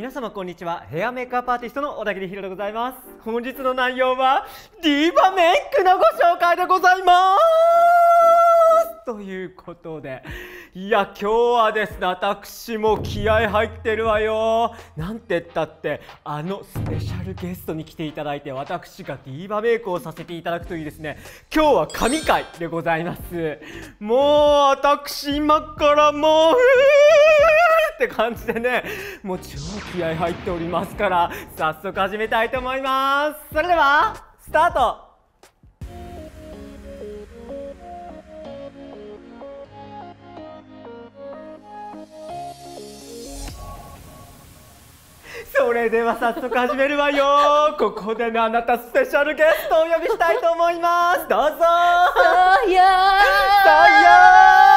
皆様こんにちは。ヘアメイクアップアーティストの小田切ヒロでございます。本日の内容はディーバメイクのご紹介でございます。ということで。いや今日はですね私も気合入ってるわよ。なんて言ったってあのスペシャルゲストに来ていただいて私がディーバメイクをさせていただくというですね今日は神回でございます。もう私今からもうって感じでねもう超気合入っておりますから早速始めたいと思います。それではスタート。それでは早速始めるわよ。ここでねあなたスペシャルゲストをお呼びしたいと思います。どうぞ。そうよー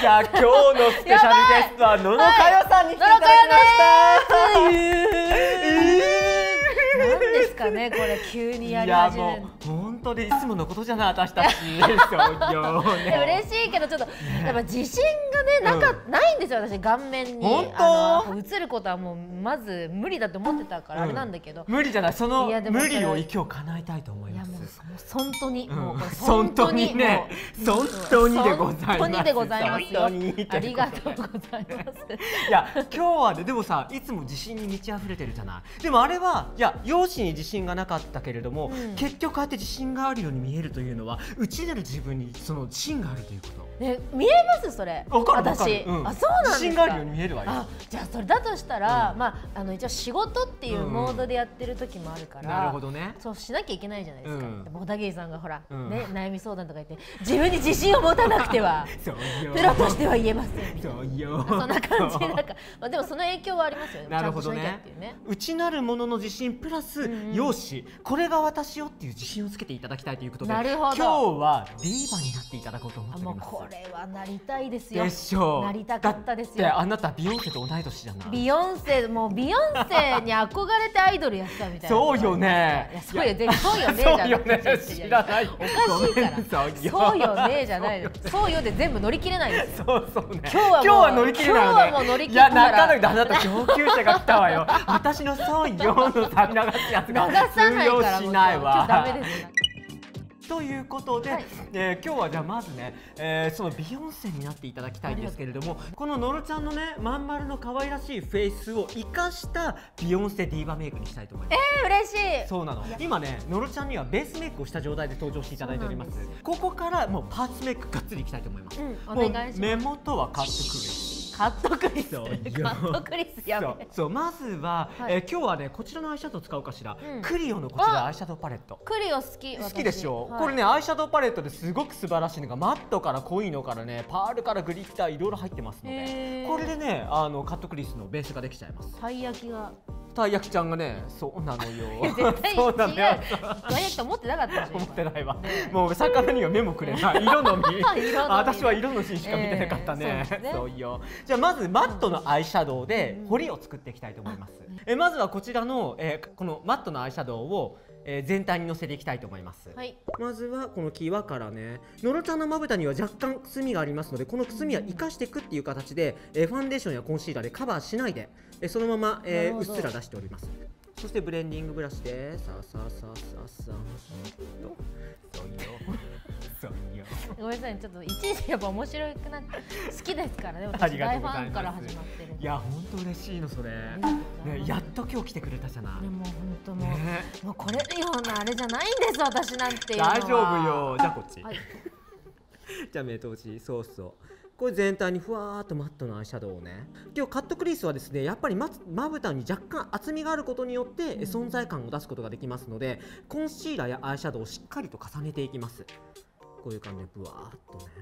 じゃあ今日のスペシャルゲストは野呂佳代さんに来ていただきました。何ですかねこれ急にやり始める当にいつものことじゃない私たち。嬉しいけどちょっとやっぱ自信がねなか、ないんですよ私顔面に。本当？映ることはもうまず無理だと思ってたからあれなんだけど、無理じゃないその無理を今日叶えたいと思いいやます。もうもう本当に、うん。もう本当にね。本当にでございます本当にでございますよ。ありがとうございます。いや今日はねでもさいつも自信に満ち溢れてるじゃない。でもあれはいや容姿に自信がなかったけれども、うん。結局ああやって自信があるように見えるというのは内なる自分にその芯があるということ。ね見えます？それ。私、うん。あそうなんですか。自信があるように見えるわよあじゃあそれだとしたら、うん。まああの一応仕事っていうモードでやってる時もあるから、なるほどね。そうしなきゃいけないじゃないですか。うん。でも小田切さんがほら、うん。ね悩み相談とか言って自分に自信を持たなくては そうよ。プロとしては言えません。みたいな。そんな感じでなんか、まあ、でもその影響はありますよね。なるほどね。っていうね。内なるものの自信プラスんうん。容姿、これが私よっていう自信をつけていただきたいということでなるほど。今日はディーバになっていただこうと思っておりますこれはなりたいですよ。でしょう。なりたかったですよ。あなたビヨンセと同い年じゃない。ビヨンセもうビヨンセに憧れてアイドルやってたみたいな。そうよね。いやそうよ全そうよね。じゃそうよね。知らないおかしいから。そうよ。ね。じゃないの。そうよで全部乗り切れないですよ。そうそうね。今日はもう乗り切れないよね。今日はもう乗り切い。や中野であなた上級者が来たわよ。私のそうよのさ流すやつ流がさ通用しないもう今日ダメわ。ですということで、はい。えー今日はじゃあまずね、えーそのビヨンセになっていただきたいんですけれどもこののろちゃんのねまん丸の可愛らしいフェイスを生かしたビヨンセディーバメイクにしたいと思います。えー、嬉しい。そうなの。今ねのろちゃんにはベースメイクをした状態で登場していただいております。ここからもうパーツメイクがっつりいきたいと思います、うん。お願いします。目元は cut crease cut crease。cut crease やそう。べそうまずは、はい。えー今日はねこちらのアイシャドウ使うかしら、うん。 CLIO のこちらアイシャドウパレット。クリオ好き好きでしょ、私はい。これねアイシャドウパレットですごく素晴らしいのがマットから濃いのからねパールからグリッターいろいろ入ってますのへでー。これでねあのカットクリスのベースができちゃいます。たい焼きが。たい焼きちゃんがねそうなのよ。絶対違う。そうなのよ。たい焼きと思ってなかった思ってないわ。ね。もう魚には目もくれない。色のみ。色の私は色のシーンしか見てなかったね。そうよじゃあまずマットのアイシャドウで彫りを作っていきたいと思います、えまずはこちらの、えーこのマットのアイシャドウを、えー全体にのせていきたいと思います、はい。まずはこの際からねのろちゃんのまぶたには若干くすみがありますのでこのくすみは生かしていくっていう形で、えーファンデーションやコンシーラーでカバーしないで、えーそのまま、えうっすら出しております。そしてブレンディングブラシでさあさあさあさあさあごめんなさいちょっといちいちやっぱ面白くなって好きですから。ねあ私大ファンから始まってるいや本当嬉しいのそれ。ねやっと今日来てくれたじゃない。でも本当もう、ね。もうこれようなあれじゃないんです私なんて。いうのは大丈夫よ。じゃあこっち、はい。じゃあ目通しそうそうこれ全体にふわーっとマットのアイシャドウをね。今日カットクリースはですねやっぱりままぶたに若干厚みがあることによって、え存在感を出すことができますのでコンシーラーやアイシャドウをしっかりと重ねていきます。こういう感じでぶわーっとね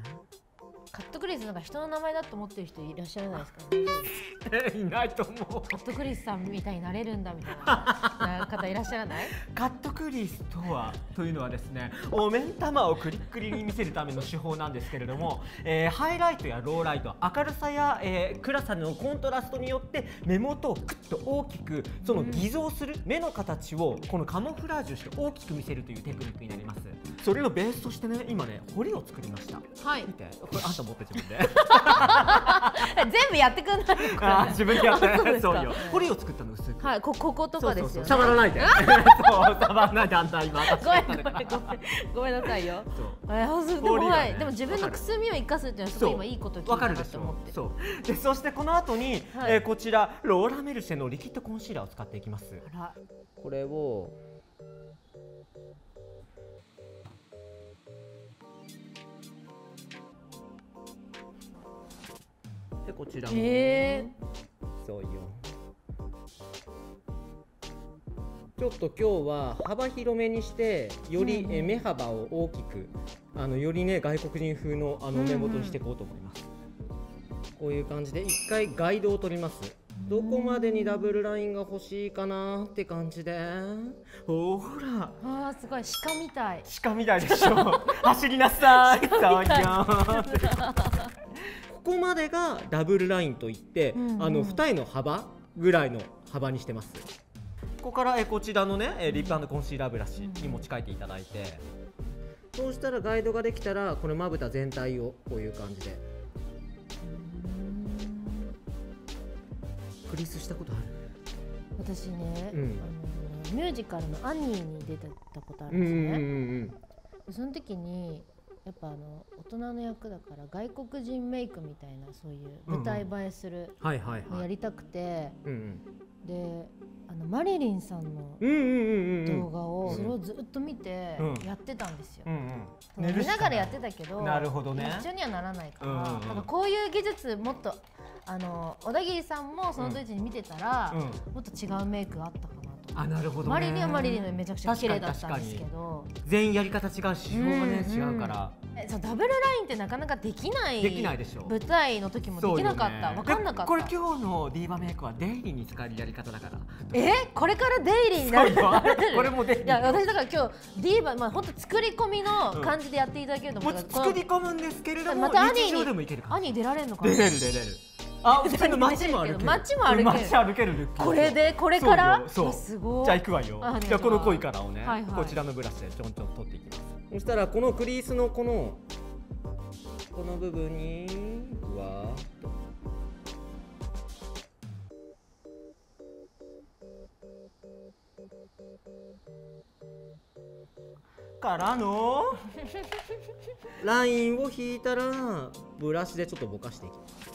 カットクリスなんか人の名前だと思ってる人いらっしゃらないですか、大丈夫ですいないと思う。カットクリスさんみたいになれるんだみたいな方いらっしゃらない？カットクリスとはというのはですねお面玉をクリックリに見せるための手法なんですけれども、えーハイライトやローライト明るさや、えー暗さのコントラストによって目元をクッと大きくその偽造する目の形をこのカモフラージュして大きく見せるというテクニックになります。それのベースとしてね今ね彫りを作りました。はい。見て。これあんた持って自分で。全部やってくんないのこれあー自分でやってあそうよ。彫りを作ったの薄く。はいここことかですよね。触らないで。触らないであんた今。ごめんごめんごめん。ごめんなさいよ。そう。えー、そうでも、氷がねはい、でも自分のくすみを生かすっていうのはすごい今いいこと聞いたなわかるでしって思ってょ。そう。でそしてこの後に、はい。えーこちらローラメルシェのリキッドコンシーラーを使っていきます。あら。これをでこちらも、えそうよ。ちょっと今日は幅広めにしてより目幅を大きくあのよりね外国人風のあのうんうん。目元にしていこうと思います、こういう感じで一回ガイドを取りますどこまでにダブルラインが欲しいかなって感じで。ほら。あーすごい鹿みたい。鹿みたいでしょ。走りなさい。ここまでがダブルラインといって、うんうん。あの二重の幅ぐらいの幅にしてます。ここからえこちらのねえリップコンシーラーブラシに持ち替えていただいて、そうしたらガイドができたらこのまぶた全体をこういう感じでクリスしたことある？私ね、うん。あのミュージカルの「アニー」に出てたことあるうんんうんですね、うん。でその時にやっぱあの大人の役だから外国人メイクみたいなそういう舞台映えするのやはいりたくて、うんであのマリリンさんのうんうんうんうんうん。動画をうん。それをずっと見てうん。やってたんですよ。うん見ながらやってたけどなるほどね。一緒にはならないから,、うんからこういう技術もっとあの小田切さんもその時に見てたら、うん。もっと違うメイクがあったかなと。あなるほど、ね、マリリンはマリリンのめちゃくちゃ綺麗だったんですけど。に全員やり方違うし手法がね、うん違うから。えそうダブルラインってなかなかできないできないでしょ。舞台の時もできなかった、ね。分かんなかった。でこれ今日のディーバメイクはデイリーに使えるやり方だから。えこれからデイリーになる？そうよ。これもデイリー。いや私だから今日ディーバまあ本当作り込みの感じでやっていただけると思もううから作り込むんですけれども、また兄に日常でもいけるから。兄出られるのかな？出れる出れるあ普通の街も歩ける。街も歩ける。街歩けるルック。これでこれから？そうすごいじゃあ行くわよじゃあこの濃いカラーをね、はいはい。こちらのブラシでちょんちょん取っていきます。そしたらこのクリースのこのこの部分にうわーっと。からの？ラインを引いたらブラシでちょっとぼかしていきます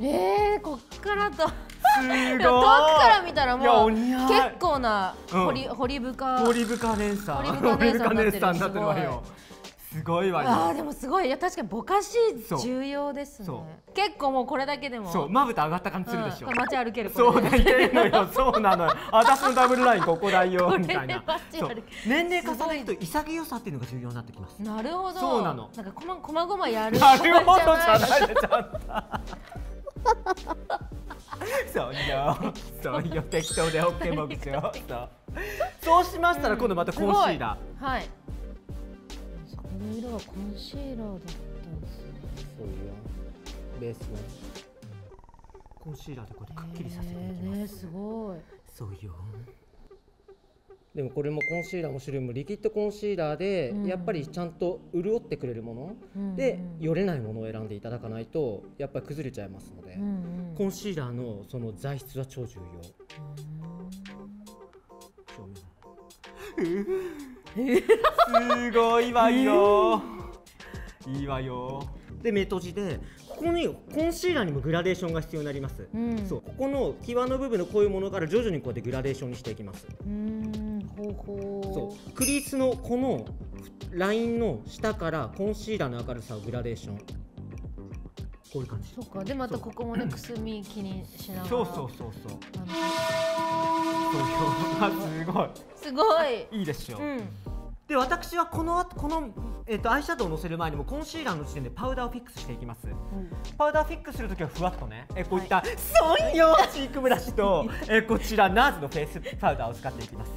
えー、こっからと。すごい。遠くから見たらもう結構なうん。堀深。姉さん。堀深姉さん堀深姉さんになってるわよ。すごいわよ。あーでもすごい。いや確かにぼかし重要ですね。そ結構もうこれだけでも。そう。まぶた上がった感じするでしょ、うん、街歩けるそうだいけるのよ。そうなのよ。私のダブルラインここだよみたいな。年齢重ねると潔さっていうのが重要になってきます。なるほど。そうなの。なんかこまこまごまやる。なるほどじゃない。で ちゃんと そうよ。そうよ。適当で OK も口よ。そう。そうしましたら今度またコンシーラー、はい。この色はコンシーラーだったんですね。そうよ。ベースの。コンシーラーでこうやってくっきりさせていきます、えーねすごい。そうよでもこれもコンシーラーも種類もリキッドコンシーラーで、うん。やっぱりちゃんと潤ってくれるもの、うんでうん。よれないものを選んでいただかないとやっぱり崩れちゃいますので、うんうん。コンシーラーのその材質は超重要。すごいわよ。いいわよ。で目閉じでここにコンシーラーにもグラデーションが必要になります、うん。そう。ここの際の部分のこういうものから徐々にこうやってグラデーションにしていきます。そう。クリースのこのラインの下からコンシーラーの明るさをグラデーション。こういう感じ。そっか。でまたここもねくすみ気にしながら。そうそうそうそう。すごい。のすごい。いいでしょ、うんで私はこの後この、えっとアイシャドウをのせる前にもコンシーラーの時点でパウダーをフィックスしていきます。パウダーフィックスするときはふわっとねえこういったソンヨーチークブラシと えこちら NARS のフェイスパウダーを使っていきます。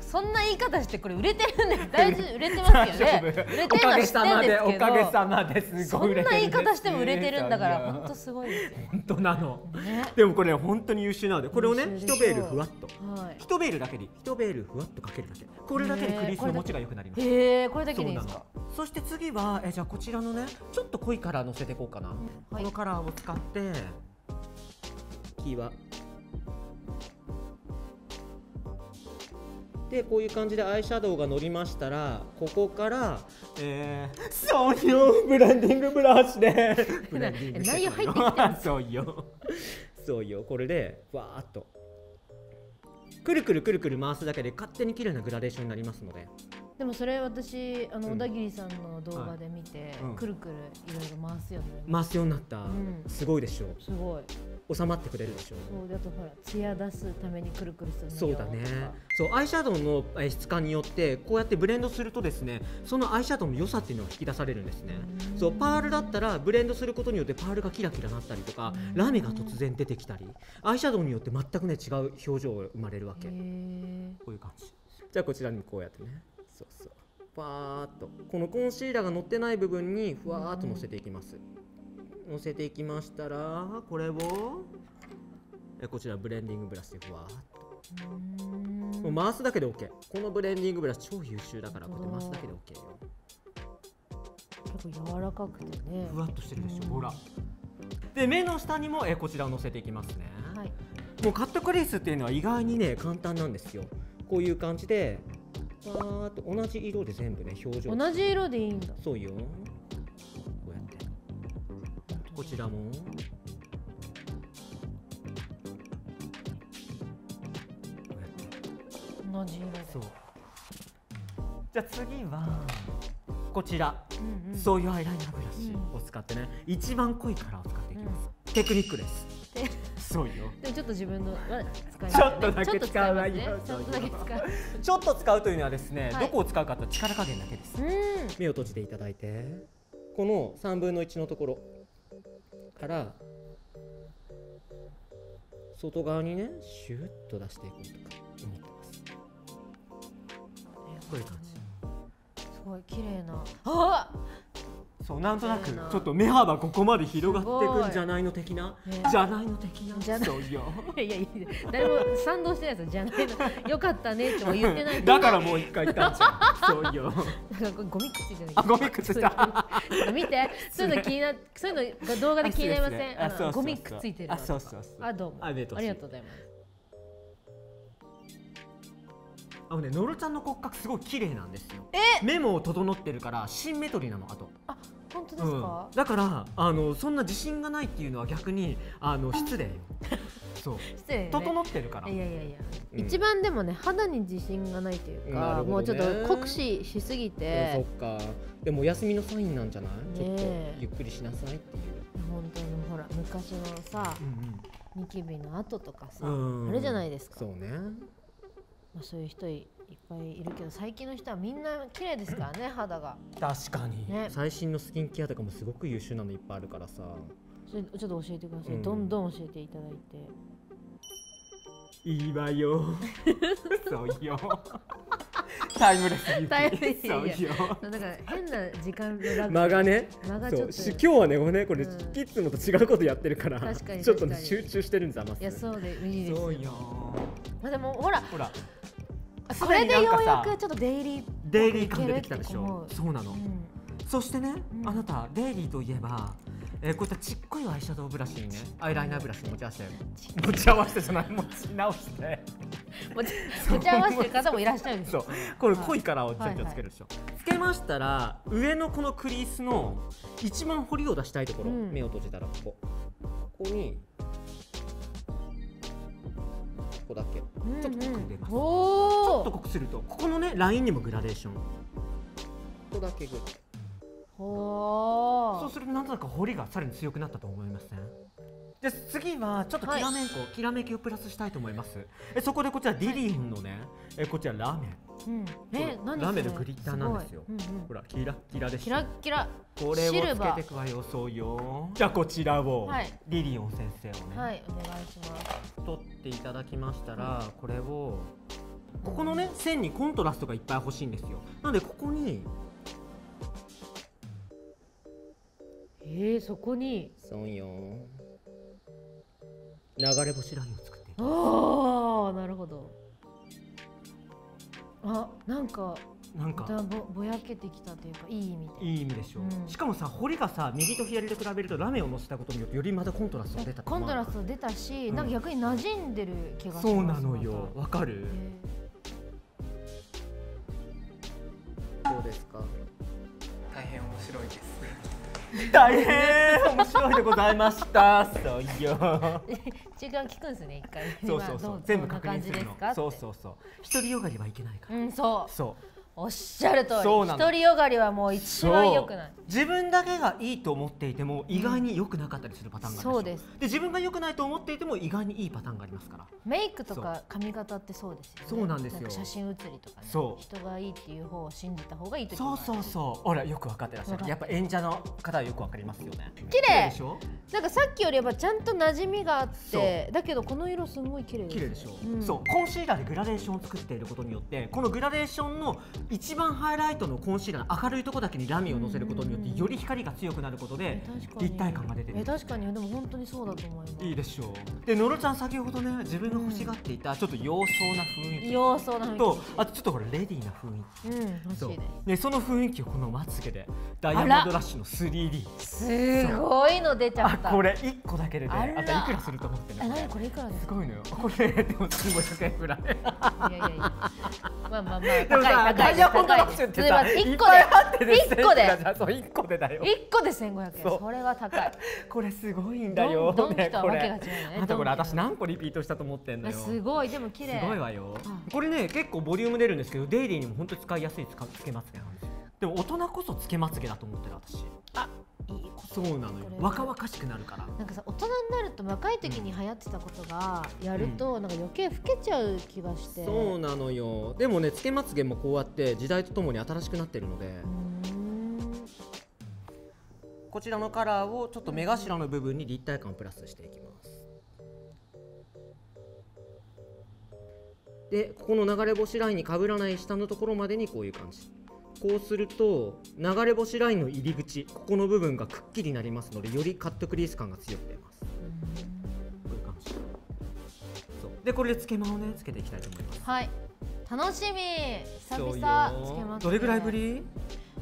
そそんな言い方してこれ売れてるんです 大丈夫。売れてますよね。売れてるのは知ってんおかげどさまですそんなごい売れてる言い方しても売れてるんだから本本当すごいですよ。本当なの。ね。でもこれ本当に優秀なのでこれをね一ベールふわっと。はい。一ベールだけでいい一ベールふわっとかけるだけ。これだけでクリースの持ちが良くなりますへえこれだけでいいですか？そして次はえじゃあこちらのねちょっと濃いカラーのせていこうかな、はい。このカラーを使ってキーはでこういう感じでアイシャドウがのりましたらここからえー、そうよブランディングブラシで。ブランディングして そうよ。そうよ。これでわーっとくるくるくるくる回すだけで勝手に綺麗なグラデーションになりますので。でもそれ私あのうん。小田切さんの動画で見てうん。くるくるいろいろ回すようになりま回すようになった、ん。すごいでしょすすごい収まってくれるでしょそうであとほら艶出すためにくるくるするそうだねそうアイシャドウのえ質感によってこうやってブレンドするとですねそのアイシャドウの良さっていうのが引き出されるんですねそうパールだったらブレンドすることによってパールがキラキラなったりとかラメが突然出てきたりアイシャドウによって全くね違う表情が生まれるわけこういう感じじゃあこちらにこうやってねそうそうパーっとこのコンシーラーが乗ってない部分にふわーっと乗せていきます乗せていきましたらこれをえこちらブレンディングブラシでふわーっと。もう回すだけで OK このブレンディングブラシ超優秀だからこうやって回すだけで OK よ。結構柔らかくてね。ふわっとしてるでしうん。ょほら。で目の下にもえこちらを乗せていきますね、はい。もうカットクリースっていうのは意外にね簡単なんですよ。こういう感じでパーっと同じ色で全部ね表情。同じ色でいいんだ。そうよこちらも。同じ色で。そう。じゃあ次はこちら。うんうん。そういうアイライナーブラシを使ってね、一番濃いカラーを使っていきます、テクニックです。でそうよ。でもちょっと自分のは使いねちょっとだけ使わないよ。ねちょっとだけ使う ちょっと使うというのはですね、はい。どこを使うかというと力加減だけです。うん。目を閉じていただいて。この3分の1のところから外側にねシュッと出していこうとか思ってます。こういう感じすごい綺麗な。あそうなんとなくちょっと目幅ここまで広がっていくんじゃないの的な。ねじゃないの的な。じゃない。そうよ。いやいやいや誰も賛同してないですよ。じゃないの。よかったねっても言ってない。だからもう一回言ったんじゃんそうよ。なんかゴミくっついてるあゴミくっついた見て。そういうの気になそういうのが動画で気になりません？あそうゴミくっついてるのあそうそうそう。あどうも。ありがとう。ございます。あのねのろちゃんの骨格すごい綺麗なんですよ。目も整ってるからシンメトリーなのあと。あ本当ですか？うん、だからあのそんな自信がないっていうのは逆にあの 失礼よ。そう。失礼ね。整ってるから。いやいやいや、うん。一番でもね肌に自信がないというか、ね。もうちょっと酷使しすぎうんそてっか。でもお休みのサインなんじゃない、ちょっとゆっくりしなさいっていう、本当にほら昔のさうんニキビの跡とかさ、うん。あれじゃないですか。そうね。まあ、そういう人いいっぱいいるけど最近の人はみんな綺麗ですからね肌が。確かに、ね。最新のスキンケアとかもすごく優秀なのいっぱいあるからさ。それちょっと教えてください、うん。どんどん教えていただいて。いいわよ。そうよ。タイムレスビューティー。タイムレスいやいやそうよ。だから変な時間のラグ間がね間がちょっと。そう。し今日はねこれね。これ、うん。キッズのと違うことやってるから確かにちょっとね集中してるんですあます。いやそうでいいですそうよ。まあ、でもほらほらこれでようやくちょっとデイリーデイリー感出てきたでしょ？そうなの、うん。そしてね、うん。あなたデイリーといえば、えーこういったちっこいアイシャドウブラシにねアイライナーブラシ持ち合わせて。持ち合わせてじゃない。持ち直して。持ち合わせてる方もいらっしゃるんですそう。よこれ濃いカラーをちょっとつけるでしょ、つけましたら上のこのクリースの一番彫りを出したいところ、うん。目を閉じたらここ。ここにここだけ。うんうん。ちょっと濃く出ます。ちょっと濃くするとここのねラインにもグラデーション。ここだけそうするとなんとなく彫りがさらに強くなったと思いません？で次はちょっときらめんこ、きらめきをプラスしたいと思います。えそこでこちらディリンのね、えこちらラメ。うん、えラメそれの？グリッターなんですよ。ごい。うんうん。ほらキラッキラでしキょラッキラ。これをつけてくわよそうよ。じゃあこちらを、はい。リリオン先生をね、はいお願いします。取っていただきましたら、これをここのね線にコントラストがいっぱい欲しいんですよ。なのでここにえー、そこに。そうよ流れ星ラインを作っていく。ああなるほど。あなんかなんか。ぼぼやけてきたというかいい意味で。いい意味でしょ、うん。しかもさ彫りがさ右と左で比べるとラメを乗せたことによってよりまたコントラストが出たとコントラスト出たし、うん。なんか逆に馴染んでる気がします。そうなのよ。まわかる。たへ 大変面白いでございました。そうよ。ー違う聞くんですね一回。そうそうそう。全部確認するの。そうそうそう。独りよがりはいけないから、うんそう。そうおっしゃる通り。独りよがりはもう一番良くない。自分だけがいいと思っていても意外に良くなかったりするパターンがあるそうです。で自分が良くないと思っていても意外にいいパターンがありますから。メイクとか髪型ってそうですよね。そうなんですよ。か写真写りとかね。そう。人がいいっていう方を信じた方がいい時そうそうそう。ほらよく分かってらっしゃる。る。やっぱ演者の方はよく分かりますよね。綺麗。でしょ？なんかさっきよりやっぱちゃんと馴染みがあってだけどこの色すごい綺麗です綺麗でしょ、うん。そう。コンシーラーでグラデーションを作っていることによってこのグラデーションの一番ハイライトのコンシーラーの明るいところだけにラメをのせることによってより光が強くなることで立体感が出てる。え確かに。でも本当にそうだと思います。いいでしょうでのろちゃん先ほどね自分が欲しがっていたちょっと洋装な雰囲気。様相な雰囲気。とあとちょっとこれレディーな雰囲気。うん欲しいですでその雰囲気をこのまつげでダイヤモンドラッシュの 3D すごいの出ちゃあった。これ1個だけでねあといくらすると思ってんの？えこれ何これ？いくらですすごいのよ。これでも1500円ぐらい。かいやいやいや。まあまあまあ高い高いいっぱいあってね一個で。センスがさそう1個でだよ。一個で1500円。そう。それは高い。これすごいんだよドンキとはわけが違うね。あとこれ私何個リピートしたと思ってんのよ。すごい。でも綺麗。すごいわよ。うん。これね結構ボリューム出るんですけどデイリーにも本当に使いやすいつかつけまつげなんですよでも大人こそつけまつげだと思ってる私。あそうなのよ。若々しくなるから。なんかさ大人になると若い時に流行ってたことがやるとなんか余計老けちゃう気がして。そうなのよ。でもねつけまつげもこうやって時代とともに新しくなってるので。こちらのカラーをちょっと目頭の部分に立体感をプラスしていきます。でここの流れ星ラインにかぶらない下のところまでにこういう感じこうすると流れ星ラインの入り口ここの部分がくっきりになりますのでよりカットクリース感が強く出ます。こういう感じ。そう。でこれでつけまをねつけていきたいと思います。はい。楽しみ。久そうよ。々つけまどれぐらいぶり？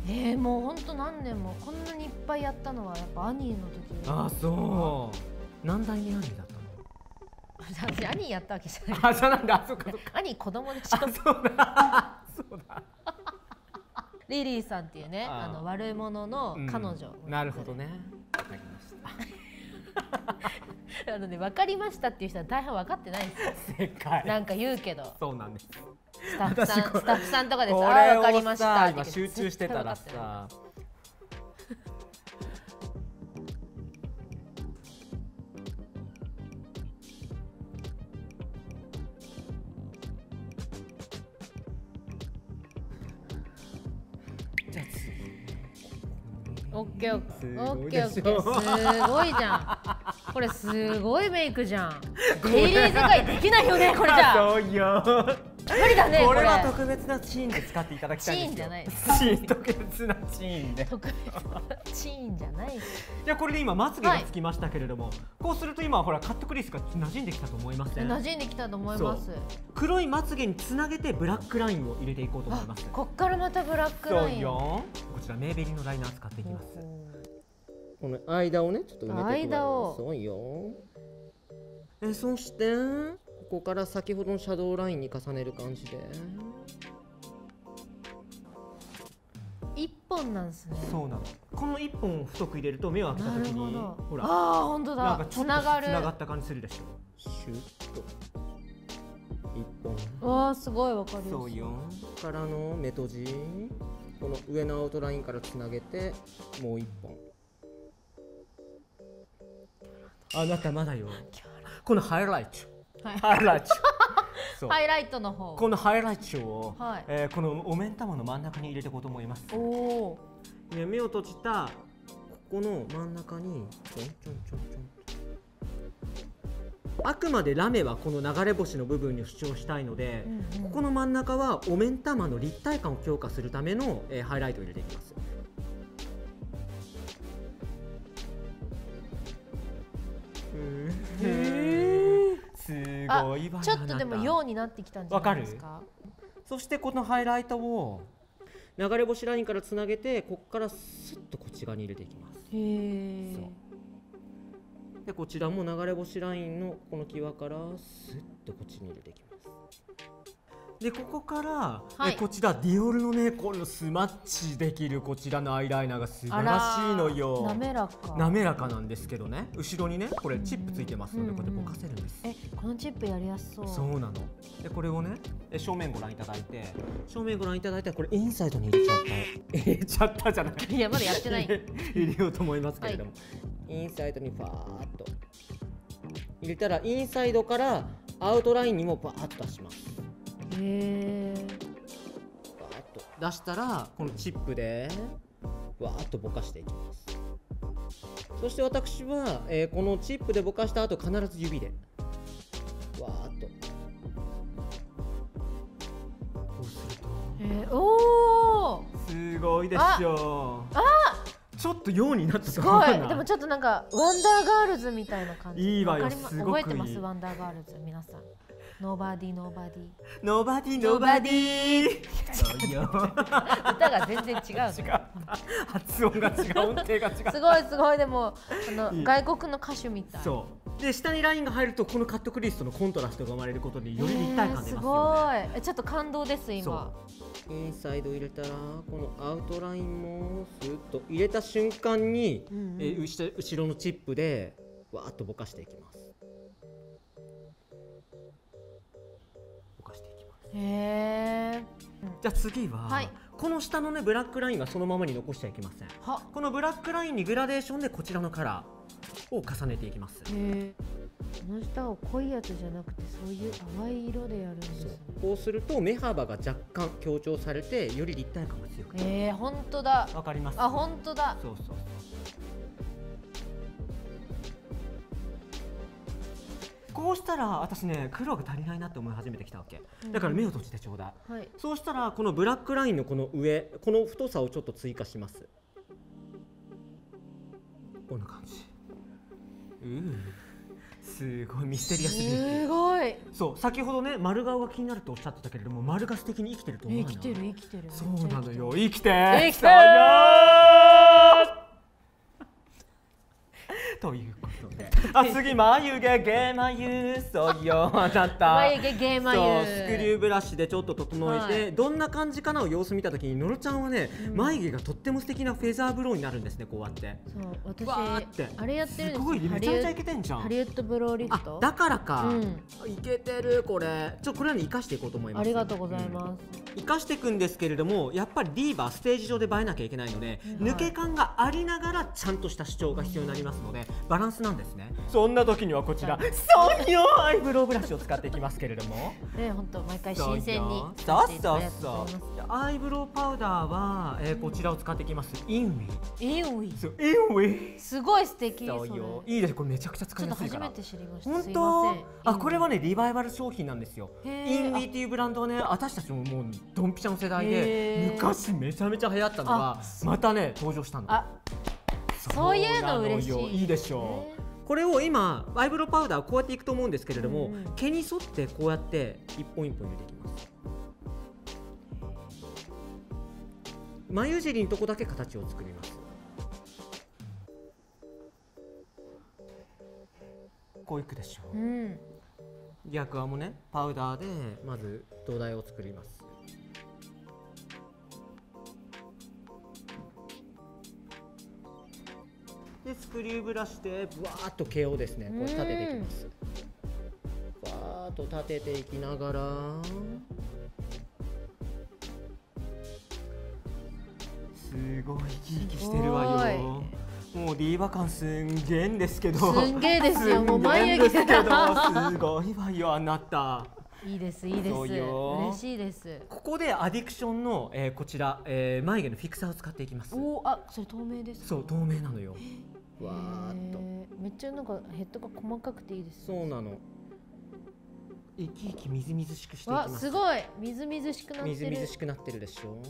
えー、もうほんと何年もこんなにいっぱいやったのはやっぱアニーの時ああそう。何代目アニーだったの？私アニーやったわけじゃない。あそうなんだ。あそうかそうか。アニー子供でしょ。あそうだリリーさんっていうねあの悪者の彼女、うん。なるほどね。わかりました。あのね分かりましたっていう人は大半分かってないんですよ。正解。なんか言うけど。そうなんです。スタッフさんスタッフさんとかですこああれを分かりましたさ今集中してたらさごいケーオッケでしょー。すごいじゃん。これすごいメイクじゃん。デイリー使いできないよねこれじゃあ。そうよ。無理だねこれ。これは特別なシーンで使っていただきたいんですよ。シーンじゃないシーン特別なシーンで。特別なチーンじゃないじゃあこれで今まつげがつきましたけれども、こうすると今ほらカットクリースが馴染んできたと思いません？馴染んできたと思います。黒いまつげにつなげてブラックラインを入れていこうと思いあます。こっからまたブラックライン。そうよ。こちらメーベリンのライナー使っていきます。ほこの間をねちょっと埋めていくわよ。間をそうよ。えそしてここから先ほどのシャドーラインに重ねる感じで。う一本なんですね。そうなの。この一本を太く入れると目を開けた時にほらああ本当だ。なんかちょっとつながる。つながった感じするでしょ。シュッと。一本。わあすごいわかりやす。いそうよ。からの目閉じ。この上のアウトラインからつなげてもう一本あなたまだよ。この。ハイライトはい。ハイライトハイライトの方。このハイライトを、はい。えーこのお面玉の真ん中に入れていこうと思います。おおで目を閉じたここの真ん中にちょんちょんちょんちょんあくまでラメはこの流れ星の部分に主張したいので、うんうんここの真ん中はお面玉の立体感を強化するための、えーハイライトを入れていきますすごいちょっとでもようになってきたんじゃないですか？そしてこのハイライトを流れ星ラインからつなげてここからスッとこっち側に入れていきます。でこちらも流れ星ラインのこの際からスッとこっちに入れていきますでここから、はい。えこちらディオールのねこのスマッチできるこちらのアイライナーが素晴らしいのよ。滑らか。滑らかなんですけどね。後ろにねこれチップついてますのでうんこうやってぼかせるんです、えこのチップやりやすそう。そうなの。でこれをねえ正面ご覧いただいて。正面ご覧いただいたらこれインサイドに入れちゃった。入れちゃったじゃない。いやまだやってない。入れようと思いますけれども、インサイドにファーっと。入れたらインサイドからアウトラインにもバーッと出しますへえバーッと出したらこのチップでわーっとぼかしていきます。そして私は、えーこのチップでぼかした後必ず指で。わーっと。こうすると。えー、おおすごいでしょあちょっとようになったすごい。でもちょっとなんか Wonder Girls みたいな感じ。いいわよかりますごくいい。覚えてます？ Wonder Girls 皆さん nobody nobody nobody nobody そうよー歌が全然違う違った発音が違う。音程が違う。すごいすごい。でもあの外国の歌手みたい。そう。で下にラインが入るとこの cut crease のコントラストが生まれることでより立体感出ますよね、えーすごい。えちょっと感動です今。インサイド入れたらこのアウトラインもスーッと入れた瞬間に、うんうん。えー後ろ後ろのチップでわーっとぼかしていきますへえじゃあ次は、はい。この下のねブラックラインはそのままに残しちゃいけません。は。このブラックラインにグラデーションでこちらのカラーを重ねていきます。へえこの下を濃いやつじゃなくてそういう淡い色でやるんですそう。ねこうすると目幅が若干強調されてより立体感が強くなる。えー、本当だ。わかります。あ本当だ。そうそうこうしたら私ね黒が足りないなって思い始めてきたわけ。だから目を閉じてちょうだい、はい。そうしたらこのブラックラインのこの上この太さをちょっと追加します。こんな感じ。うーすごいミステリアスすーごい。そう先ほどね丸顔が気になるとおっしゃってたけれども丸が素敵に生きてると思わない？生きてる生きてる。そうなのよ。生きて生きてそうよということで。あ次眉毛ゲ眉そうよ。あなちゃた。眉毛ゲー。マそうユスクリューブラシでちょっと整えて、はい。どんな感じかなを様子見た時にのろちゃんはね、うん。眉毛がとっても素敵なフェザーブローになるんですねこうやって。そう私わーって。あれやってるすすごいめハちゃめちゃいけてんじゃん。ハリウッドブローリフあトだからか、うん。いけてるこれ。ちょこれはね生かしていこうと思います。ありがとうございます、生かしていくんですけれどもやっぱりディーバーステージ上で映えなきゃいけないので、はい。抜け感がありながらちゃんとした主張が必要になりますのでバランスなんですね。そんな時にはこちらそうよアイブロウブラシを使っていきますけれども。ね本当毎回新鮮にそうそうそうアイブロウパウダーは、えーこちらを使っていきます。インウィえー、おいそうインウィすごい素敵。そうよいいですこれめちゃくちゃ使いやすいから。初めて知りました。本当？あこれはねリバイバル商品なんですよ。インウィっていうブランドはね私たちももうドンピシャの世代へでー。昔めちゃめちゃ流行ったのがあまたね登場したんだ。あそう。いうの嬉しい。いいでしょね。うこれを今アイブロウパウダーこうやっていくと思うんですけれども、うんうん。毛に沿ってこうやって一本一本入れていきます。眉尻のとこだけ形を作ります。こういくでしょう、うん。逆側もねパウダーでまず土台を作りますでスクリューブラシでぶわーっと毛をですねこう立てていきます。わーっと立てていきながら。ごい生き生きしてるわよ。もうディーバ感すんげえんですけど。すんげえですよ。もう眉毛すんげえんですごいわよあなた。いいですいいです。嬉しいです。ここでアディクションの、えーこちら、えー眉毛のフィクサーを使っていきます。おーあそれ透明ですかそう透明なのよわーっと。めっちゃなんかヘッドが細かくていいですね。そうなの。生き生きみずみずしくしていきす。すごい。みずみずしくなってる。みずみずしくなってるでしょ。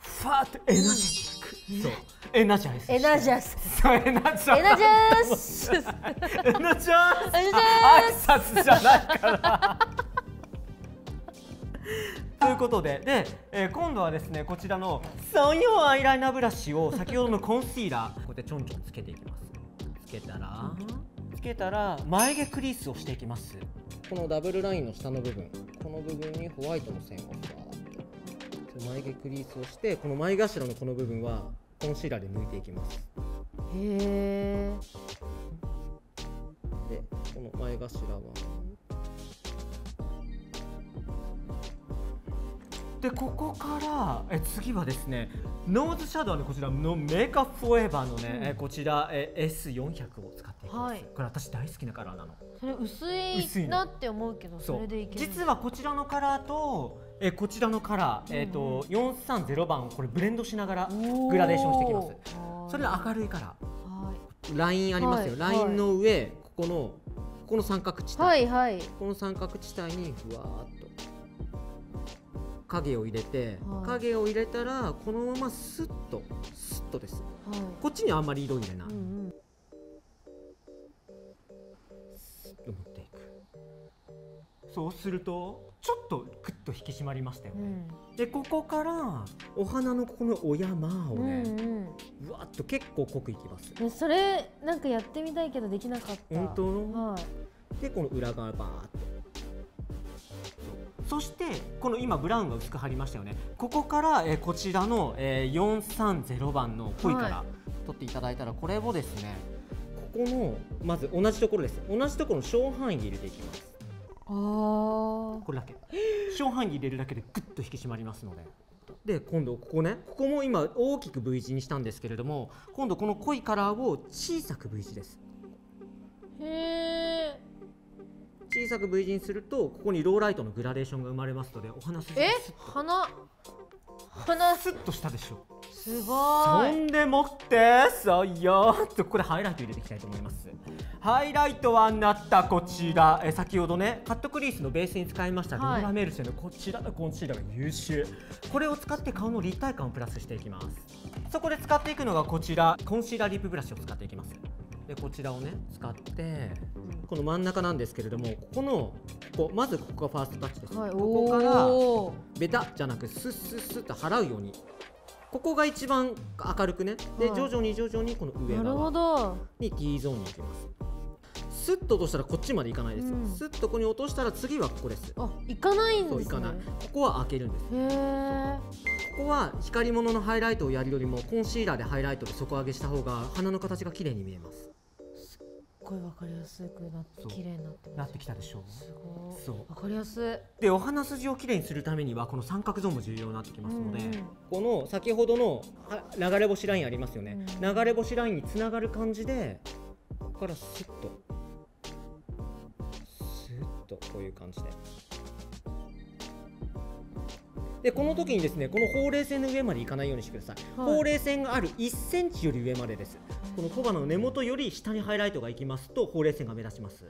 ファーッとエナジェティックそう。エナジャイスエナジャス。そうエナジャエナジャス。エナジャーエナジャ挨拶じゃないからということでで、えー今度はですねこちらのソンヨーアイライナーブラシを先ほどのコンシーラーこうやってちょんちょんつけていきます。つけたらつけたら眉毛クリースをしていきます。このダブルラインの下の部分この部分にホワイトの線をバーッと。眉毛クリースをしてこの眉頭のこの部分はコンシーラーで抜いていきます。へえでこの前頭はでここからえ次はですねノーズシャドウのこちらのメイクアップフォーエバーのね、うん。えこちらえ S400 を使っていきます、はい。これ私大好きなカラーなの。それ薄薄いなって思うけどそれでいける。実はこちらのカラーとえこちらのカラー、えっ、と430番をこれブレンドしながらグラデーションしていきます。すそれで明るいカラはい。ーラインありますよ、はい。ラインの上ここのここの三角地帯、はいはい。この三角地帯にふわーっと影を入れて、はい。影を入れたらこのままスッとスッとです。はい。こっちにあんまり色入れない、うんうん。スッと持っていく。そうするとちょっとグッと引き締まりましたよね、うん。でここからお花のこのお山をうんね、うん。うわっと結構濃くいきます。ねそれなんかやってみたいけどできなかった。本当？はい。でこの裏側バーっとそしてこの今ブラウンが薄く貼りましたよね。ここから、えーこちらの、えー430番の濃いからは取っていただいたらこれをですねここのまず同じところです。同じところの小範囲に入れていきます。あー。これだけ。小範囲に入れるだけでグッと引き締まりますので。で今度ここね。ここも今大きく V 字にしたんですけれども今度この濃いカラーを小さく V 字です。へえ小さく V 字にするとここにローライトのグラデーションが生まれますのでお花筋がえスッと花花スッとしたでしょ。すそごい。んでもってそうよーっとここでハイライト入れていきたいと思います。ハイライトはなったこちら。え先ほどねカットクリースのベースに使いましたロはい。ーラメルシェのこちらのコンシーラーが優秀。これを使って顔の立体感をプラスしていきます。そこで使っていくのがこちらコンシーラーリップブラシを使っていきます。でこちらをね使ってこの真ん中なんですけれどもここのここまずここがファーストタッチです、はいここからベタじゃなくスッスッスッと払うようにここが一番明るくね。ではい。徐々に徐々にこの上側ど。に T ゾーンに行きます。スッと落としたらこっちまで行かないですよ、うん。スッとここに落としたら次はここです。あ行かないんですね。そう行かない。ここは開けるんです。へえここは光り物のハイライトをやるよりもコンシーラーでハイライトで底上げした方が鼻の形が綺麗に見えますごいわかりやすくなって綺麗になってなってきたでしょ？すごい。そう。わかりやすい。でお鼻筋をきれいにするためにはこの三角ゾーンも重要になってきますので、うん。うんこの先ほどのは流れ星ラインありますよね、うん。流れ星ラインにつながる感じでここからスッとスッとこういう感じででこの時にですねこのほうれい線の上まで行かないようにしてください、はい。ほうれい線がある1センチより上までです。この小鼻の根元より下にハイライトが行きますとほうれい線が目立ちます。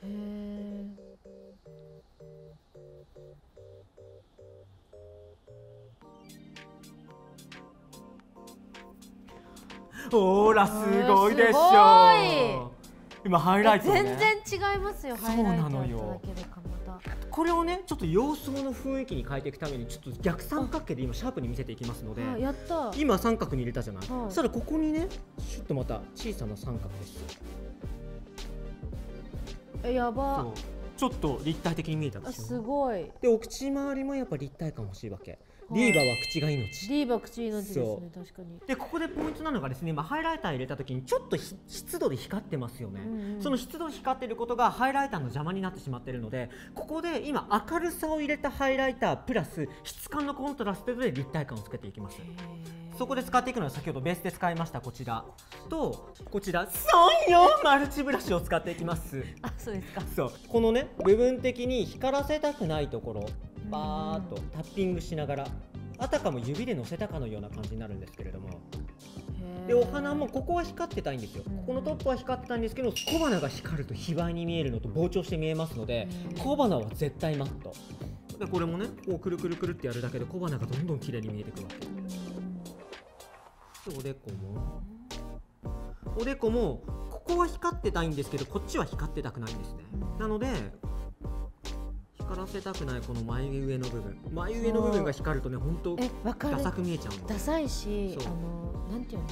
ほらすごいでしすょ今ハイライト、ね、全然違いますよそうハイライトだけでこれをねちょっと様子の雰囲気に変えていくためにちょっと逆三角形で今シャープに見せていきますのであやった。今三角に入れたじゃない、はい。そしたらここにねシュッとまた小さな三角です。えやば。ちょっと立体的に見えたすごい。でお口周りもやっぱ立体感欲しいわけ、はいリーバは口が命。リーバ口命ですそね確かに。でここでポイントなのがですね今ハイライター入れた時にちょっとひ湿度で光ってますよね、うんうん。その湿度で光ってることがハイライターの邪魔になってしまってるのでここで今明るさを入れたハイライタープラス質感のコントラストで立体感をつけていきます。へそこで使っていくのは先ほどベースで使いましたこちら。とこちらそうよマルチブラシを使っていきます。あそうですか。そう。このね部分的に光らせたくないところバーっとタッピングしながらあたかも指で乗せたかのような感じになるんですけれども。でお花もここは光ってたいんですよ。ここのトップは光ってたんですけど小花が光ると卑猥に見えるのと膨張して見えますので小花は絶対マット。でこれもねこうくるくるくるってやるだけで小花がどんどん綺麗に見えてくるわけ。でおでこも。おでこもここは光ってたいんですけどこっちは光ってたくないんですね。なので光らせたくないこの眉上の部分。眉上の部分が光るとね本当ダサく見えちゃうダサいしあのなんていうの？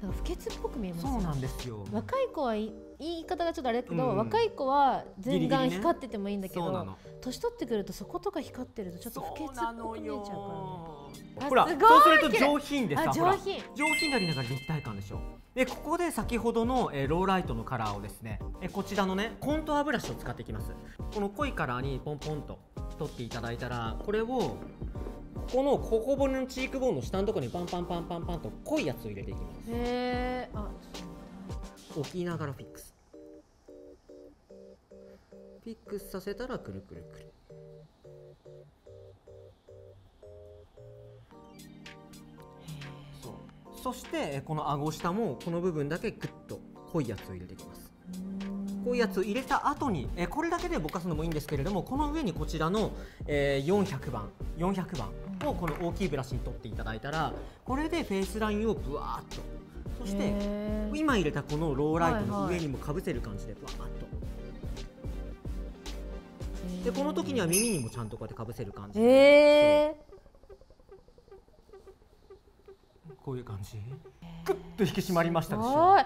なんか不潔っぽく見えますよそうなんですよ。若い子はい言い方がちょっとあれだけど、うん。若い子は全眼光っててもいいんだけど、そうなの。年取ってくるとそことか光ってるとちょっと不潔っぽく見えちゃうからね。あほらそうすると上品でさ上品。上品でありながら立体感でしょでここで先ほどの、えーローライトのカラーをですね、えーこちらのねコントゥアブラシを使っていきます。この濃いカラーにポンポンと取っていただいたらこれをここのここ骨のチークボーンの下のところにパンパンパンパンパンと濃いやつを入れていきます。へえあ置きながらフィックス。フィックスさせたらくるくるくるそしてえこの顎下もこの部分だけグッと濃いやつを入れていきます。こういうやつを入れた後にえこれだけでぼかすのもいいんですけれどもこの上にこちらの、えー400番400番をこの大きいブラシに取っていただいたらこれでフェイスラインをぶわーっと。そして今入れたこのローライトの上にもかぶせる感じでバーッと、でこの時には耳にもちゃんとこうやってかぶせる感じで、へえこういう感じ？グッと引き締まりましたでしょ？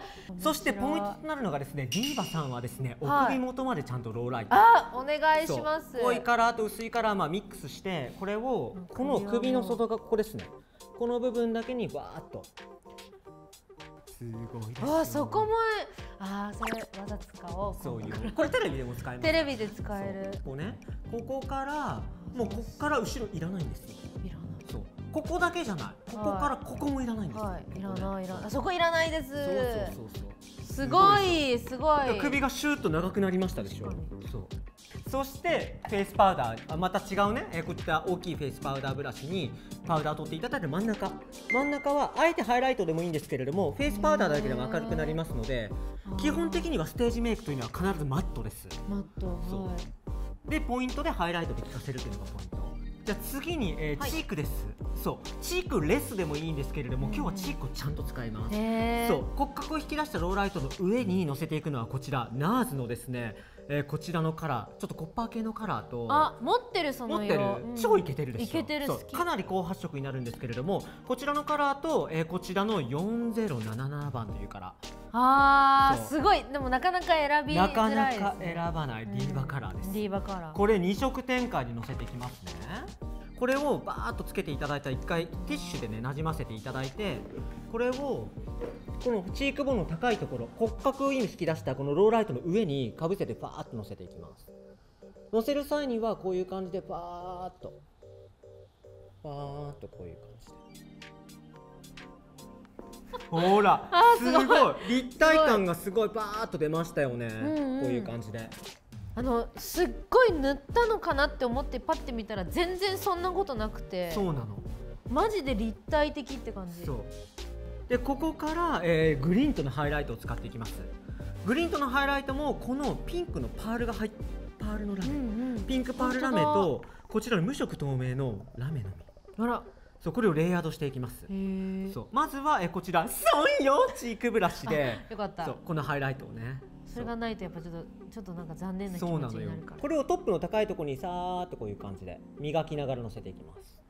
そしてポイントとなるのがですねディーバさんはですねはい。奥首元までちゃんとローライト、あお願いします。濃いカラーと薄いカラーまあミックスしてこれをうんこの首の外がここですね。この部分だけにバーっと。すごいですよあそこもあーそれわざ使おう。そういう。これテレビでも使えます。テレビで使える。ここね。ここからもうここから後ろいらないんですよ。いらそう。ここだけじゃないここからここもいらないんですはい。い。らない。いらない。あそこいらないです。そうそうそうそう。すごいすごい首がシューッと長くなりましたでしょ。そう。そしてフェイスパウダー。あまた違うね、えーこういった大きいフェイスパウダーブラシにパウダーを取っていただいて真ん中。真ん中はあえてハイライトでもいいんですけれどもフェイスパウダーだけでも明るくなりますので基本的にはステージメイクというのは必ずマットです。マットそう。はいでポイントでハイライトで効かせるというのがポイントじゃあ次に、えーはい。チークです。そう。チークレスでもいいんですけれども今日はチークをちゃんと使います。へー。そう。骨格を引き出したローライトの上に乗せていくのはこちら。NARS のですね、えーこちらのカラーちょっとコッパー系のカラーとあ持ってるそ持ってる。超イケてるでしょ。イケてるそう好きかなり高発色になるんですけれどもこちらのカラーと、えーこちらの4077番というカラそうあーすごい。でもなかなか選びづーなからですないかね選ばないディーバカラーです、ディーバカラー。これ2色展開に乗せていきますねこれをバーッとつけていただいたら一回ティッシュでねなじませていただいてこれをこのチークボーンの高いところ骨格を今引き出したこのローライトの上にかぶせてバーッと乗せていきます。乗せる際にはこういう感じでバーッとバーッとこういう感じで。ほらすすごい。ごい。立体感がすごいバーッと出ましたよね、んうん。こういう感じであのすっごい塗ったのかなって思ってパッて見たら全然そんなことなくて。そうなの。マジで立体的って感じ。そう。でここから、えーグリーントのハイライトを使っていきます。グリーントのハイライトもこのピンクのパールが入っパールのラうメ、んうん。ピンクパールラメとこちらの無色透明のラメのみあら。そうこれをレイヤードしていきます。そう。まずは、えーこちらそうよチークブラシで。よかった。そうこのハイライトをねそれがないとやっぱちょっとちょっとなんか残念な気持そうなのよちになるからこれをトップの高いところにさーっとこういう感じで磨きながら乗せていきます。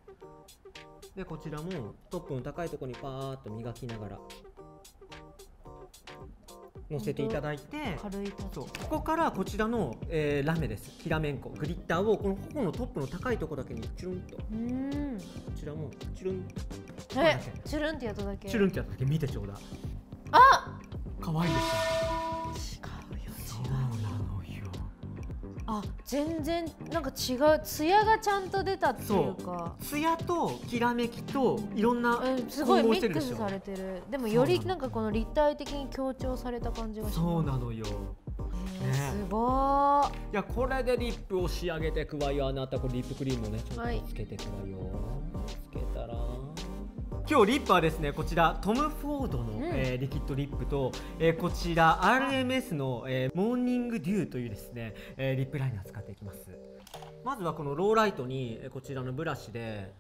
でこちらもトップの高いところにパーッと磨きながら。乗せていただいてそうここからこちらの、えーラメです。フィラメンコグリッターをこの頬のトップの高いところだけにチュルンと。こちらもチュルン。とえチュルンってやっただけ。チュルンってやっただけ。見てちょうだい。あ可愛いでしょ違うよそうなのよ。ああ全然なんか違う艶がちゃんと出たっていうか。ツヤときらめきといろんなうん、すごいミックスされてる。でもよりなんかこの立体的に強調された感じがします。そうなのよ。ね。すごー。いやこれでリップを仕上げていくわよ。あなたこれリップクリームをねちょっはいとつけていくわよ、つけ今日リップはですねこちらトム・フォードの、ん。えーリキッドリップと、えーこちら RMS の、えーモーニングデューというですね、えーリップライナー使っていきます。まずはこのローライトにえーこちらのブラシで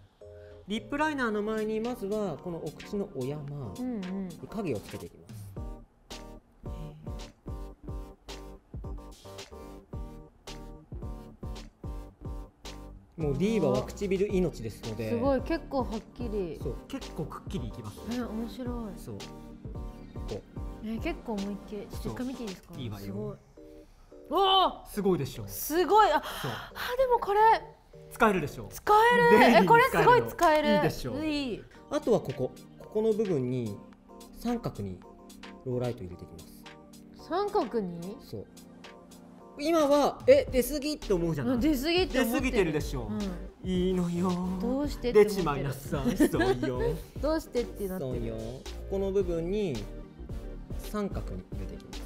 リップライナーの前にまずはこのお口のお山うんうん。影をつけていきますもうディーバは唇命ですので。すごい結構はっきり。そう。結構くっきりいきます。え面白い。そう。え結構思いっきり。ちょっと一回見ていいですか？いいわよすごい。おー！すごいでしょすごい。ああでもこれ。使えるでしょ使える。えこれすごい使えるいいでしょいい。あとはここ。ここの部分に三角にローライト入れていきます。三角に？そう今はえ出過ぎって思うじゃない？出過ぎって出過ぎてるでしょ、うん。いいのよ。どうして出ちまいなさいそうよ。どうしてってなってる。よ。ここの部分に三角に入れていきます。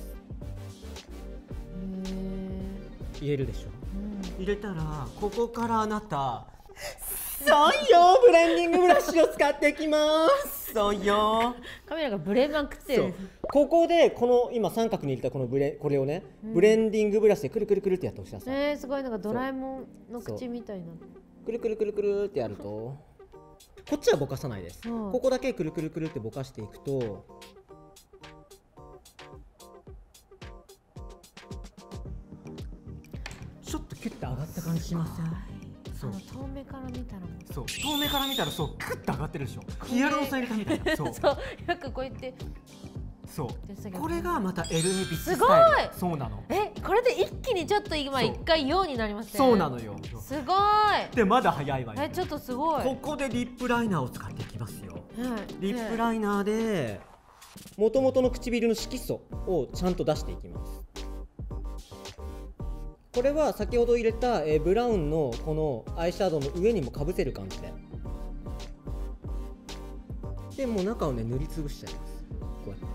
へ入れるでしょ。ーうん。入れたらここからあなた そうよ。ブレンディングブラシを使っていきますそうよ。カメラがブレまくってる。ここでこの今三角に入れたこのブレこれをね、うん。ブレンディングブラシでくるくるくるってやってほしいなえー、すごいなんかドラえもんの口みたいな。くるくるくるくるってやるとこっちはぼかさないです、うん。ここだけくるくるくるってぼかしていくとちょっとキュッて上がった感じしません？そう。遠目から見たらそう。遠目から見たらそうクッて上がってるでしょ。ヒアルロン酸入れたみたいな。そう。そう。よくこう言って。そう。これがまた LA ビッチスタイル。すごい。そうなの。えこれで一気にちょっと今そう。一回ようになりますね。そうなのよ。すごい。でまだ早いわよ。えちょっとすごい。ここでリップライナーを使っていきますよ。はい。リップライナーでもともとの唇の色素をちゃんと出していきますこれは先ほど入れた、えーブラウンのこのアイシャドウの上にもかぶせる感じで。でもう中をね塗りつぶしちゃいます。こうやって。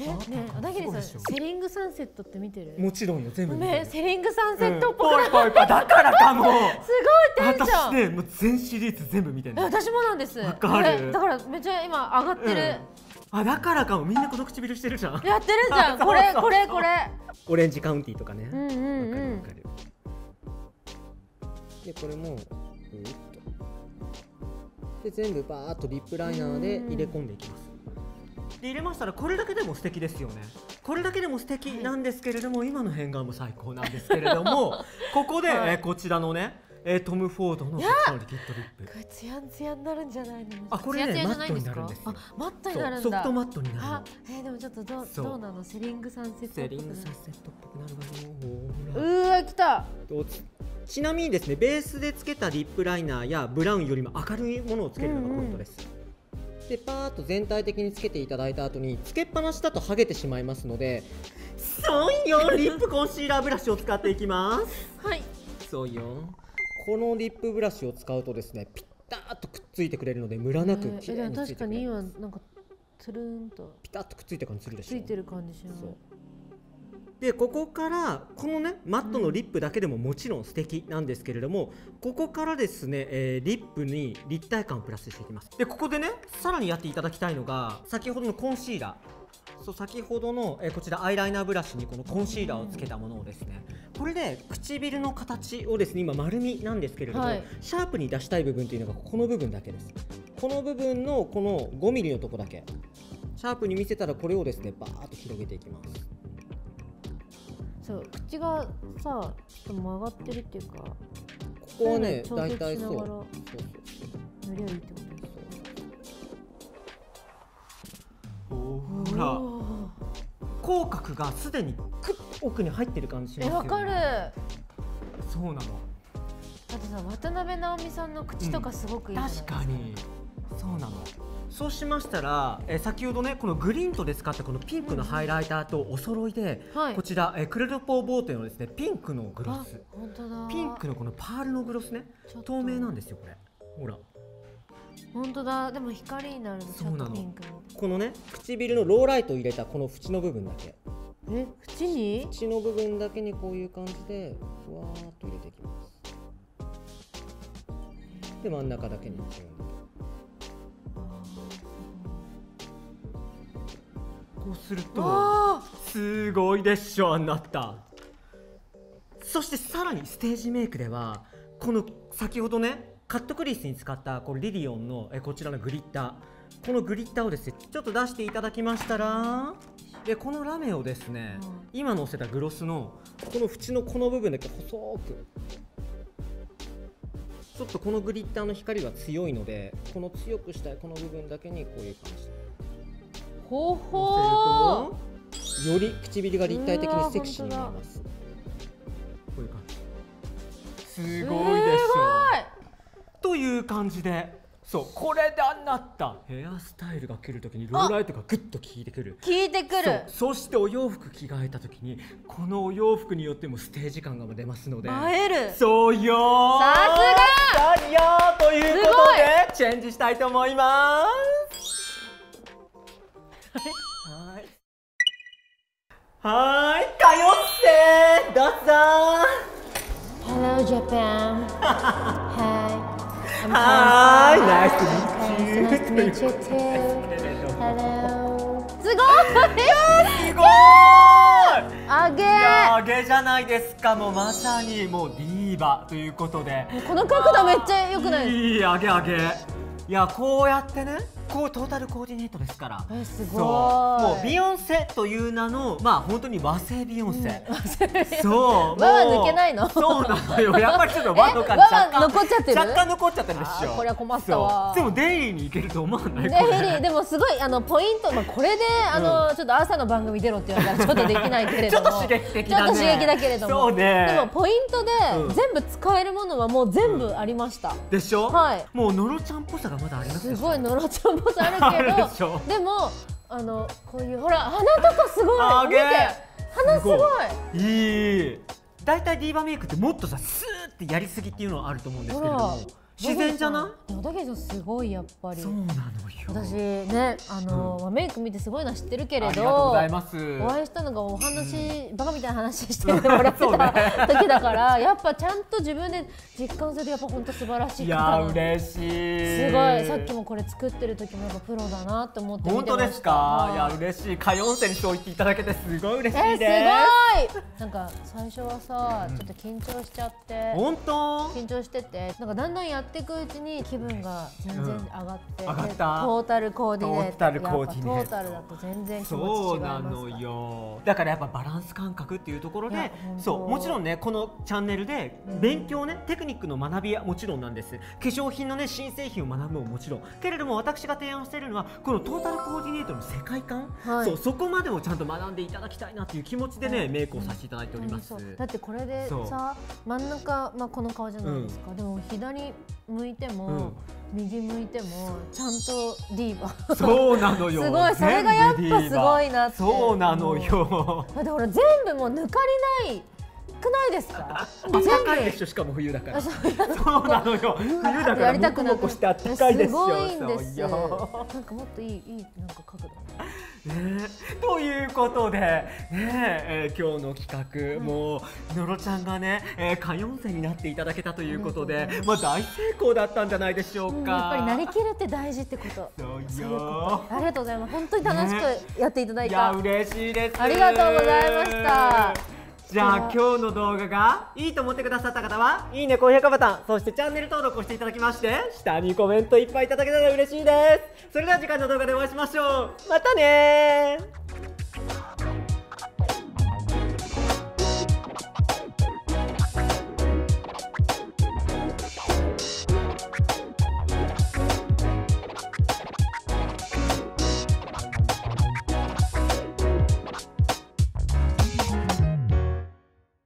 えねえ小田切さんセリングサンセットって見てる？もちろんよ全部見てる。ねセリングサンセットっぽい、ぽいぽいぽい。だからかもすごいテンション。私ねもう全シリーズ全部見てるえ私もなんです。わかる。えだからめっちゃ今上がってる、あだからかも。みんなこの唇してるじゃん。やってるじゃん。これこれこれ。オレンジカウンティーとかね、うんうんうん。わかる。わかるでこれもぐーっと。で全部バーっとリップライナーで入れ込んでいきます。で入れましたらこれだけでも素敵ですよね。これだけでも素敵なんですけれども、今の変顔も最高なんですけれども ここで、はい。えーこちらのね、えートム・フォードのこちらのリキッドリップ。これツヤンツヤになるんじゃないの？あこれねマットになるんですよ。あマットになるソフトマットになるあのえー、でもちょっとどうどうなの？セリングサンセットセリングサンセットっぽくなるわようわ来た。ちなみにですねベースでつけたリップライナーやブラウンよりも明るいものをつけるのがポイントです、でパーッと全体的につけていただいた後につけっぱなしだと剥げてしまいますので そうよ。リップコンシーラーブラシを使っていきます。はい。そうよこのリップブラシを使うとですねピッタッとくっついてくれるのでムラなくえー綺麗についてくれるかに今なんかつるんと。ピタッとくっついてる感じするでしょついてる感じしない。でここからこのねマットのリップだけでももちろん素敵なんですけれども、ここからですね、えーリップに立体感をプラスしていきます。でここでねさらにやっていただきたいのが先ほどのコンシーラーそう先ほどの、えーこちらアイライナーブラシにこのコンシーラーをつけたものをですねこれで唇の形をですね今丸みなんですけれども、はい。シャープに出したい部分というのがこの部分だけです。この部分のこの5ミリのとこだけ。シャープに見せたらこれをですねバーッと広げていきます。そう口がさちょっと曲がってるっていうかここはね大体そうそうそう塗りゃいいってことほら。口角がすでにクッと奥に入ってる感じしますよね。えわかる。だそうなの。ってさ渡辺直美さんの口とかすごくいいじゃないです確かに。そうなの。そうしましたら、えー先ほどねこのグリーンとで使ったこのピンクのハイライターとお揃いで、はい。こちら、えークレドポーボーテのですねピンクのグロあス本当だ。ピンクのこのパールのグロスね。透明なんですよこれ。ほら本当だ。でも光になるのちょっとピンクのこのね唇のローライトを入れたこの縁の部分だけ。え？縁に？縁の部分だけにこういう感じでふわーっと入れていきます。で真ん中だけにこうするとわすごいでしょあなた。そしてさらにステージメイクではこの先ほどねカットクリスに使ったこれリリオンのえこちらのグリッター。このグリッターをですねちょっと出していただきましたらでこのラメをですね、うん。今のせたグロスのこの縁のこの部分だけ細くちょっとこのグリッターの光が強いのでこの強くしたいこの部分だけにこういう感じ。でほほ乗せるとより唇が立体的にセクシーになります。こういう感じ。すごいでしょという感じで。そう。これであなった。ヘアスタイルが来るときにローライトがグッと効いてくる。聞いてくる。そしてお洋服着替えたときにこのお洋服によってもステージ感が出ますので。映える。そうよさすが。よということでチェンジしたいと思います。はい。はーい。かよっせどうぞ Hello Japan はーい Hansa. ナイス。Nice to meet you ーチ too ュー Hello すごい。すごい。揚げい。やーゲじゃない。ですかもうまさにもうディーバとい。うことでこの角度めっちゃ良くない。い。い。揚げ揚げい。やこうやってねこうトータルコーディネートですから。えすごい。もうビヨンセという名のまあ本当に和製ビヨンセ、そう。和は抜けないの。そうなのよ。やっぱりちょっと和の感若干残っちゃってる？若干残っちゃってるでしょ。これは困ったわ。でもデイリーに行けると思わない？でこれ。ヘリーでもすごいあのポイント、まあ、これであの、ちょっと朝の番組出ろって言われたらちょっとできないけれども。ちょっと刺激的だね。ちょっと刺激だけれども。そうね。でもポイントでうん。全部使えるものはもう全部ありました、でしょ、はい。もうのろちゃんっぽさがまだありますよ。すごいのろちゃんぽさあるけどでもあのこういうほら鼻とかすごい。見て鼻すごい。い。い大体ディーバメイクってもっとさスーってやりすぎっていうのはあると思うんですけれども自然じゃない？小田切さんすごいやっぱり。そうなのよ。私ねあの、まあメイク見てすごいのは知ってるけれありがとうごどざいます。お会いしたのがお話、バカみたいな話して もらってた時だから、やっぱちゃんと自分で実感するとやっぱ本当素晴らしいいや嬉しい。すごいさっきもこれ作ってる時もやっぱプロだなって思って本当ですか？いや嬉しい。カヨンセにそう言っていただけてすごい嬉しえいですすごい。なんか最初はさちょっと緊張しちゃって。本当？緊張しててなんかだんだんやっていくうちに気分が全然上がって、上がった？でトータルコーディネート。トータルコーディネート。トータルだと全然気そ持ち違い。うますなのよ。だからやっぱバランス感覚っていうところでそうもちろんねこのチャンネルで勉強ねテクニックの学びはもちろんなんです。化粧品のね新製品を学ぶももちろん。けれども私が提案しているのはこのトータルコーディネートの世界観、はい。そうそこまでをちゃんと学んでいただきたいなっていう気持ちでね、メイクをさせていただいております。そう。だってこれでそう。さ真ん中、まあ、この顔じゃないですか、でも左向いても、右向いてもちゃんとディーバそうなのよ。すごいそれがやっぱすごいなって。そうなのよ。だってほら全部もう抜かりないくないですか？暖かいでしょしかも冬だから。あそう。なのよ。冬だからやりたくコモコして暖かいですよ。すごいんですなんかもっといいいいなんか角度。ね。えということで、ねええー今日の企画、もうのろちゃんがね、えー、カヨンセになっていただけたということで、まあ大成功だったんじゃないでしょうか。うんやっぱりなりきるって大事ってこと。そうよ。ありがとうございます。本当に楽しくやっていただいた、いや嬉しいです。ありがとうございました。じゃあ今日の動画がいいと思ってくださった方はいいね高評価ボタンそしてチャンネル登録をしていただきまして下にコメントいっぱいいただけたら嬉しいです。それでは次回の動画でお会いしましょう。またねー